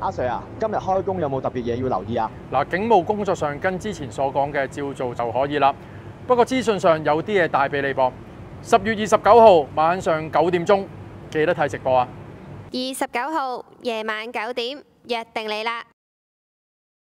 阿 Sir 啊，今日开工有冇特别嘢要留意啊？嗱，警务工作上跟之前所讲嘅照做就可以啦。不过资讯上有啲嘢带俾你噃。十月二十九号晚上九点钟，记得睇直播啊！二十九号夜晚九点，约定你啦！